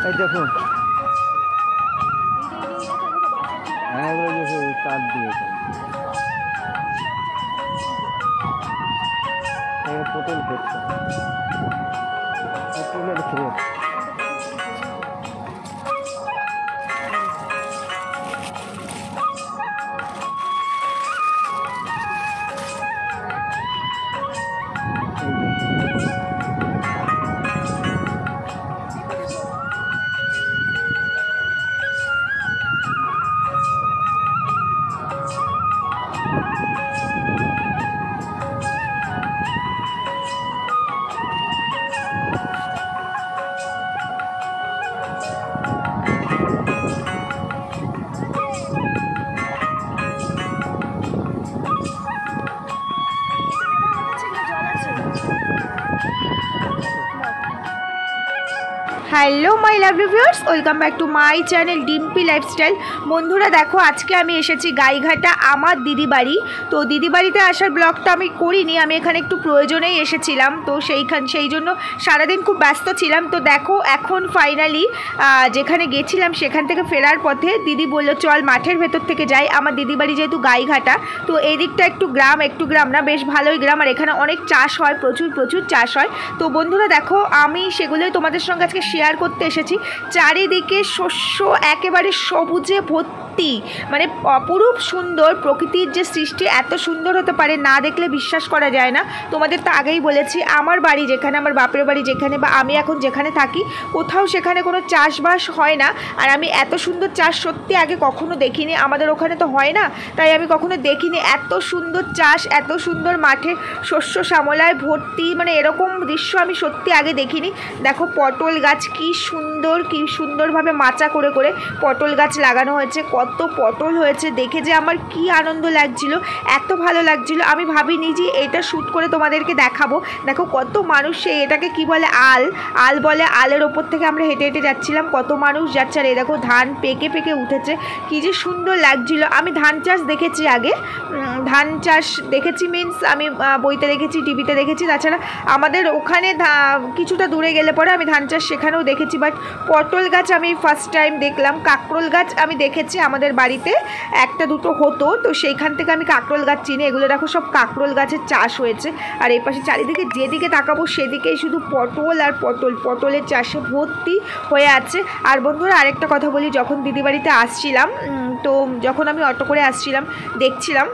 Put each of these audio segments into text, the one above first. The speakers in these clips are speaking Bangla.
এই দেখুন। হ্যাঁ তার দিয়ে পটল ক্ষেতটা পটলের ক্ষেত hello my love reviewers welcome back to my channel Dimpi lifestyle বন্ধুরা, দেখো, আজকে আমি এসেছি গাইঘাটা আমার দিদি বাড়ি। তো দিদি বাড়িতে আসার ব্লগটা আমি করিনি, আমি এখানে একটু প্রয়োজনেই এসেছিলাম। তো সেইখান, সেই জন্য সারাদিন খুব ব্যস্ত ছিলাম। তো দেখো, এখন ফাইনালি যেখানে গেছিলাম, সেখান থেকে ফেরার পথে দিদি বলল, চল মাঠের ভেতর থেকে যাই। আমার দিদি বাড়ি যেহেতু গাইঘাটা, তো এই দিকটা একটু গ্রাম একটু গ্রাম না, বেশ ভালোই গ্রাম। আর এখানে অনেক চাষ হয়, প্রচুর প্রচুর চাষ হয়। তো বন্ধুরা, দেখো, আমি সেগুলোই তোমাদের সঙ্গে আজকে শেয়ার করতে এসেছি। চারিদিকে শস্য একেবারে সবুজে ভর্তি মানে অপরূপ সুন্দর প্রকৃতির যে সৃষ্টি, এত সুন্দর হতে পারে না দেখলে বিশ্বাস করা যায় না। তোমাদের তো আগেই বলেছি, আমার বাড়ি যেখানে, আমার বাপের বাড়ি যেখানে বা আমি এখন যেখানে থাকি, কোথাও সেখানে কোনো চাষবাস হয় না। আর আমি এত সুন্দর চাষ সত্যি আগে কখনো দেখিনি, আমাদের ওখানে তো হয় না। তাই আমি কখনো দেখিনি, এত সুন্দর চাষ, এত সুন্দর মাঠে শস্য শ্যামলায় ভর্তি মানে এরকম দৃশ্য আমি সত্যি আগে দেখিনি। দেখো পটল গাছ কি সুন্দর, কি সুন্দরভাবে মাচা করে করে পটল গাছ লাগানো হয়েছে, কত পটল হয়েছে, দেখে যে আমার কি আনন্দ লাগছিল, এত ভালো লাগছিল। আমি ভাবিনি যে এটা শ্যুট করে তোমাদেরকে দেখাবো। দেখো কত মানুষ সেই এটাকে কি বলে আল? আল বলে আলের ওপর থেকে আমরা হেঁটে হেঁটে যাচ্ছিলাম, কত মানুষ যাচ্ছে। আর এ দেখো ধান পেকে পেকে উঠেছে, কি যে সুন্দর লাগছিল। আমি ধান চাষ দেখেছি আগে ধান চাষ দেখেছি মিন্স আমি বইতে দেখেছি, টিভিতে দেখেছি। তাছাড়া আমাদের ওখানে কিছুটা দূরে গেলে পরে আমি ধান চাষ সেখানেও দেখেছি। বাট পটল গাছ আমি ফার্স্ট টাইম দেখলাম, কাঁকরোল গাছ আমি দেখেছি, আমাদের বাড়িতে একটা দুটো হতো, তো সেইখান থেকে আমি কাঁকরোল গাছ চিনি। এগুলো দেখো সব কাঁকরোল গাছের চাষ হয়েছে। আর এই পাশে চারিদিকে যেদিকে তাকাবো সেদিকেই শুধু পটল আর পটল। পটলের চাষে ভর্তি হয়ে আছে। আর বন্ধুরা, আরেকটা কথা বলি, যখন দিদি বাড়িতে আসছিলাম তো যখন আমি অটো করে আসছিলাম, দেখছিলাম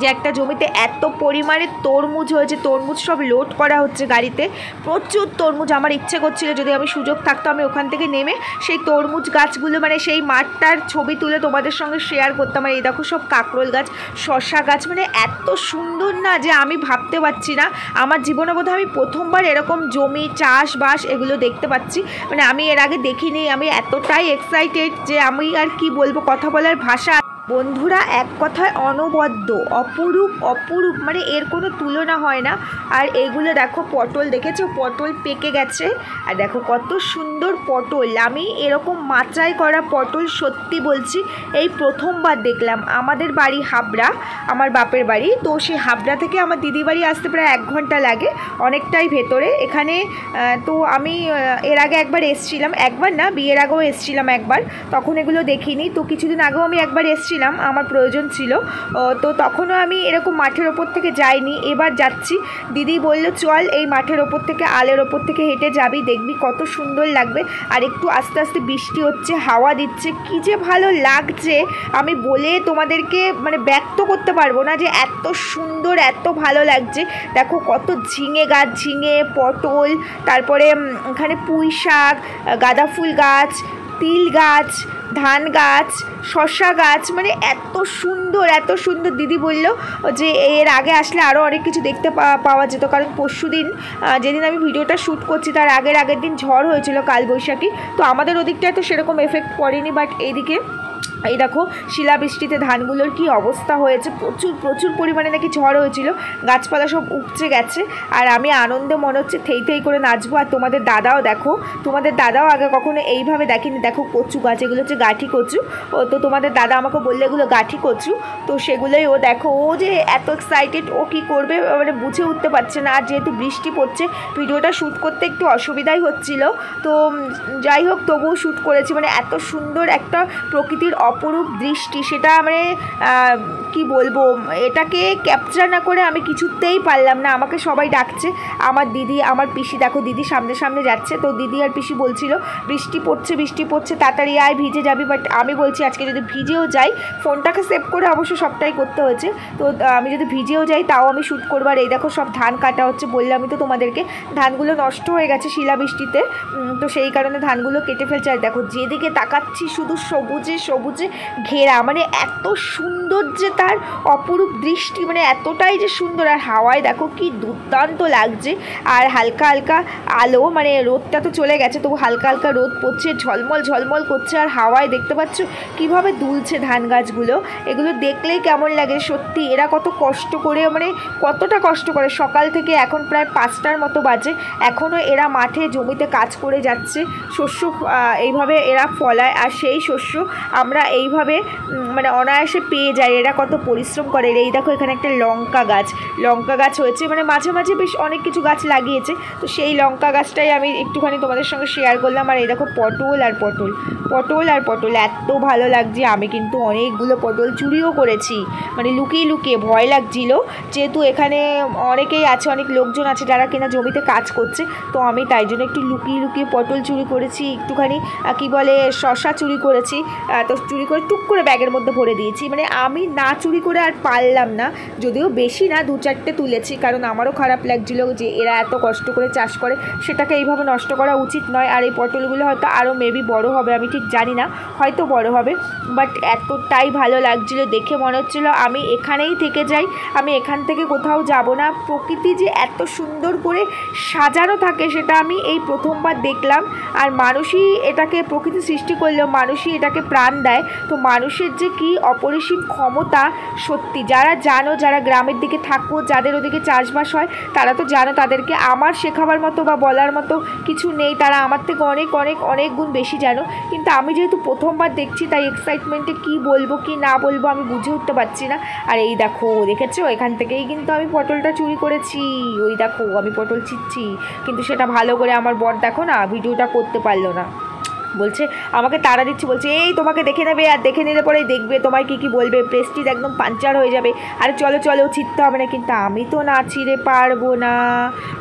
যে একটা জমিতে এত পরিমাণে তরমুজ হয়েছে, তরমুজ সব লোড করা হচ্ছে গাড়িতে। প্রচুর তরমুজ, আমার ইচ্ছে করছিল যদি আমি সুযোগ থাকতো আমি ওখান থেকে নেমে সেই তরমুজ গাছগুলো মানে সেই মাঠটার ছবি তুলে তোমাদের সঙ্গে শেয়ার করতাম। আর এই দেখো সব কাঁকরোল গাছ শশা গাছ মানে এত সুন্দর না যে আমি ভাবতে পারছি না। আমার জীবনে বোধহয় আমি প্রথমবার এরকম জমি, চাষবাস এগুলো দেখতে পাচ্ছি। মানে আমি এর আগে দেখিনি, আমি এতটাই এক্সাইটেড যে আমি আর কি বলব, কথা বলার ভাষা বন্ধুরা, এক কথায় অনবদ্য, অপরূপ অপরূপ মানে এর কোনো তুলনা হয় না। আর এগুলো দেখো, পটল দেখেছ? পটল পেকে গেছে। আর দেখো, কত সুন্দর পটল। আমি এরকম মাচাই করা পটল সত্যি বলছি, এই প্রথমবার দেখলাম। আমাদের বাড়ি হাবড়া, আমার বাপের বাড়ি। তো সেই হাবড়া থেকে আমার দিদি বাড়ি আসতে প্রায় এক ঘণ্টা লাগে, অনেকটাই ভেতরে। এখানে তো আমি এর আগে একবার এসছিলাম। একবার না, বিয়ের আগেও এসছিলাম একবার। তখন এগুলো দেখিনি। তো কিছুদিন আগেও আমি একবার এসছিলাম আমার প্রয়োজন ছিল। তো তখনও আমি এরকম মাঠের ওপর থেকে যাইনি। এবার যাচ্ছি। দিদি বলল, চল এই মাঠের ওপর থেকে, আলের ওপর থেকে হেঁটে যাবি, দেখবি কত সুন্দর লাগবে। আর একটু আস্তে আস্তে বৃষ্টি হচ্ছে, হাওয়া দিচ্ছে। কি যে ভালো লাগছে! আমি বলে তোমাদেরকে মানে ব্যক্ত করতে পারব না যে এত সুন্দর, এত ভালো লাগছে। দেখো কত ঝিঙে গাছ, ঝিঙে, পটল, তারপরে এখানে পুঁই শাক গাঁদা ফুল গাছ তিল গাছ, ধান গাছ শশা গাছ মানে এত সুন্দর এত সুন্দর। দিদি বলল যে এর আগে আসলে আরও অনেক কিছু দেখতে পাওয়া যেত। কারণ পরশু দিন যেদিন আমি ভিডিওটা শ্যুট করছি তার আগের আগের দিন ঝড় হয়েছিল কালবৈশাখী। তো আমাদের ওদিকটায় তো সেরকম এফেক্ট পড়েনি বাট এইদিকে এই দেখো, শিলাবৃষ্টিতে ধানগুলোর কি অবস্থা হয়েছে? প্রচুর প্রচুর পরিমাণে নাকি ঝড় হয়েছিল। গাছপালা সব উপচে গেছে। আর আমি আনন্দে মনে হচ্ছে থেই থেই করে নাচবো। আর তোমাদের দাদাও দেখো, তোমাদের দাদাও আগে কখনো এইভাবে দেখেনি। দেখো, কচু গাছ, এগুলো হচ্ছে গাঠি কচু। ও তো তোমাদের দাদা আমাকে বললে এগুলো গাঠি কচু। তো সেগুলোই ও দেখো, ও যে এত এক্সাইটেড ও কি করবে মানে বুঝে উঠতে পারছে না। আর যেহেতু বৃষ্টি পড়ছে, ভিডিওটা শ্যুট করতে একটু অসুবিধাই হচ্ছিল। তো যাই হোক, তবুও শ্যুট করেছি। মানে এত সুন্দর একটা প্রকৃতির অপরূপ দৃষ্টি, সেটা মানে কি বলব, এটাকে ক্যাপচার না করে আমি কিছুতেই পারলাম না। আমাকে সবাই ডাকছে, আমার দিদি, আমার পিসি, দেখো দিদি সামনে সামনে যাচ্ছে। তো দিদি আর পিসি বলছিল, বৃষ্টি পড়ছে বৃষ্টি পড়ছে, তাড়াতাড়ি আয়, ভিজে যাবি। বাট আমি বলছি, আজকে যদি ভিজেও যাই, ফোনটাকে সেভ করে অবশ্য সবটাই করতে হয়েছে। তো আমি যদি ভিজেও যাই, তাও আমি শ্যুট করব। আর এই দেখো সব ধান কাটা হচ্ছে, বললামই তো তোমাদেরকে, ধানগুলো নষ্ট হয়ে গেছে শিলাবৃষ্টিতে তো সেই কারণে ধানগুলো কেটে ফেলছে। আর দেখো, যেদিকে তাকাচ্ছি, শুধু সবুজে সবুজে ঘেরা মানে এত সুন্দর যে তার অপরূপ দৃষ্টি মানে এতটাই যে সুন্দর। আর হাওয়ায় দেখো কি দুর্দান্ত লাগছে। আর হালকা হালকা আলো মানে রোদটা তো চলে গেছে, তবু হালকা হালকা রোদ পড়ছে, ঝলমল ঝলমল করছে। আর হাওয়ায় দেখতে পাচ্ছ কীভাবে দুলছে ধান গাছগুলো। এগুলো দেখলেই কেমন লাগে, সত্যি। এরা কত কষ্ট করে মানে কতটা কষ্ট করে। সকাল থেকে এখন প্রায় পাঁচটার মতো বাজে। এখনও এরা মাঠে জমিতে কাজ করে যাচ্ছে। শস্য এইভাবে এরা ফলায়। আর সেই শস্য আমরা এইভাবে মানে অনায়াসে পেয়ে যাই এরা কত পরিশ্রম করে। এই দেখো এখানে একটা লঙ্কা গাছ। লঙ্কা গাছ হয়েছে। মানে মাঝে মাঝে বেশ অনেক কিছু গাছ লাগিয়েছে। তো সেই লঙ্কা গাছটাই আমি একটুখানি তোমাদের সঙ্গে শেয়ার করলাম। আর এই দেখো পটল আর পটল। পটল আর পটল। এত ভালো লাগছে। আমি কিন্তু অনেকগুলো পটল চুরিও করেছি। মানে লুকিয়ে লুকিয়ে ভয় লাগছিল। যেহেতু এখানে অনেকেই আছে, অনেক লোকজন আছে যারা কিনা জমিতে কাজ করছে। তো আমি তাই জন্য একটু লুকিয়ে লুকিয়ে পটল চুরি করেছি। একটুখানি কি বলে শশা চুরি করেছি। তো চুরি করে টুক করে ব্যাগের মধ্যে ভরে দিয়েছি। মানে আমি না চুরি করে আর পারলাম না, যদিও বেশি না, দু চারটে তুলেছি, কারণ আমারও খারাপ লাগছিল যে এরা এত কষ্ট করে চাষ করে, সেটাকে এইভাবে নষ্ট করা উচিত নয়। আর এই পটলগুলো হয়তো আরও মেবি বড় হবে, আমি ঠিক জানি না, হয়তো বড় হবে বাট এতটাই ভালো লাগছিল, দেখে মনে হচ্ছিল আমি এখানেই থেকে যাই, আমি এখান থেকে কোথাও যাব না। প্রকৃতি যে এত সুন্দর করে সাজানো থাকে, সেটা আমি এই প্রথমবার দেখলাম। আর মানুষই এটাকে প্রকৃতি সৃষ্টি করলেও, মানুষই এটাকে প্রাণ দেয় তো মানুষের যে কি অপরিসীম ক্ষমতা সত্যি, যারা জানো, যারা গ্রামের দিকে থাকো, যাদের ওদিকে চাষবাস হয়, তারা তো জানো তাদেরকে আমার শেখাবার মতো বা বলার মতো কিছু নেই। তারা আমার থেকে অনেক অনেক অনেক গুণ বেশি জানো। কিন্তু আমি যেহেতু প্রথমবার দেখছি, তাই এক্সাইটমেন্টে কি বলব, কি না বলব আমি বুঝে উঠতে পারছি না। আর এই দেখো, দেখেছ? এখান থেকেই কিন্তু আমি পটলটা চুরি করেছি। ওই দেখো, আমি পটল ছিচ্ছি কিন্তু সেটা ভালো করে আমার বর দেখো না, ভিডিওটা করতে পারল না। বলছে, আমাকে তাড়া দিচ্ছে, বলছে, এই তোমাকে দেখে নেবে আর দেখে নিলে পরেই দেখবে, তোমায় কি কি বলবে প্রেস্টিজ একদম পাঞ্চার হয়ে যাবে। আরে চলো চলো, ছিটতে হবে না, কিন্তু আমি তো না ছিঁড়ে পারব না।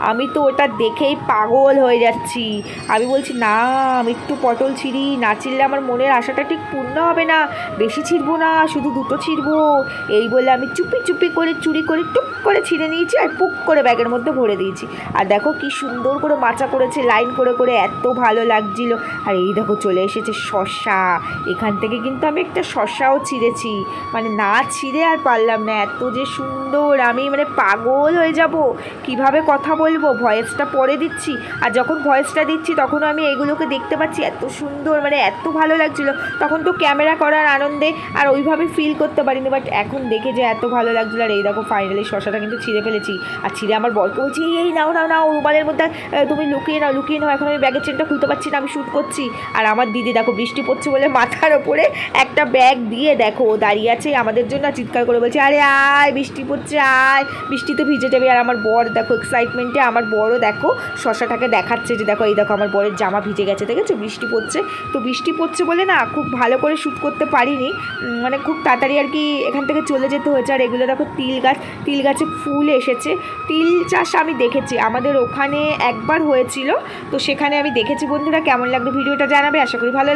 আমি তো ওটা দেখেই পাগল হয়ে যাচ্ছি। আমি বলছি, না, আমি একটু পটল ছিঁড়ি, না ছিঁড়লে আমার মনের আশাটা ঠিক পূর্ণ হবে না। বেশি ছিঁড়বো না, শুধু দুটো ছিঁড়বো। এই বলে আমি চুপি চুপি করে, চুরি করে টুক করে ছিঁড়ে নিয়েছি আর পুক করে ব্যাগের মধ্যে ভরে দিয়েছি। আর দেখো কি সুন্দর করে মাচা করেছে, লাইন করে করে এত ভালো লাগছিল। আর এই দেখো চলে এসেছে শশা। এখান থেকে কিন্তু আমি একটা শশাও ছিঁড়েছি। মানে না ছিঁড়ে আর পারলাম না এত যে সুন্দর। আমি মানে পাগল হয়ে যাব। কীভাবে কথা বলব? ভয়েসটা পরে দিচ্ছি। আর যখন ভয়েসটা দিচ্ছি তখনও আমি এগুলোকে দেখতে পাচ্ছি এত সুন্দর মানে এত ভালো লাগছিল। তখন তো ক্যামেরা করার আনন্দে আর ওইভাবে ফিল করতে পারিনি। বাট এখন দেখে যে এত ভালো লাগছিল। আর এই দেখো ফাইনালি শশাটা কিন্তু ছিঁড়ে ফেলেছি। আর ছিঁড়ে আমার বরকে বলছি "এই, এই নাও নাও নাও রুমালের মধ্যে তুমি লুকিয়ে নাও লুকিয়ে নাও। এখন আমি ব্যাগের চেনটা খুলতে পারছি না আমি শ্যুট করছি। আর আমার দিদি দেখো বৃষ্টি পড়ছে বলে মাথার ওপরে একটা ব্যাগ দিয়ে দেখো, ও দাঁড়িয়ে আছে আমাদের জন্য চিৎকার করে বলছে, আরে আয়, বৃষ্টি পড়ছে, আয়। বৃষ্টিতে ভিজে যাবে আর আমার বর দেখো এক্সাইটমেন্টে আমার বড়ও দেখো শশাটাকে দেখাচ্ছে যে দেখো, এই দেখো আমার বরের জামা ভিজে গেছে, দেখেছ? বৃষ্টি পড়ছে। তো বৃষ্টি পড়ছে বলে না খুব ভালো করে শ্যুট করতে পারিনি মানে খুব তাড়াতাড়ি আর কি এখান থেকে চলে যেতে হয়েছে। আর এগুলো দেখো তিল গাছ, তিল গাছে ফুল এসেছে। তিল চাষ আমি দেখেছি, আমাদের ওখানে একবার হয়েছিল, তো সেখানে আমি দেখেছি। বন্ধুরা, কেমন লাগবে ভিডিওটা জানাবে আশা করি ভালো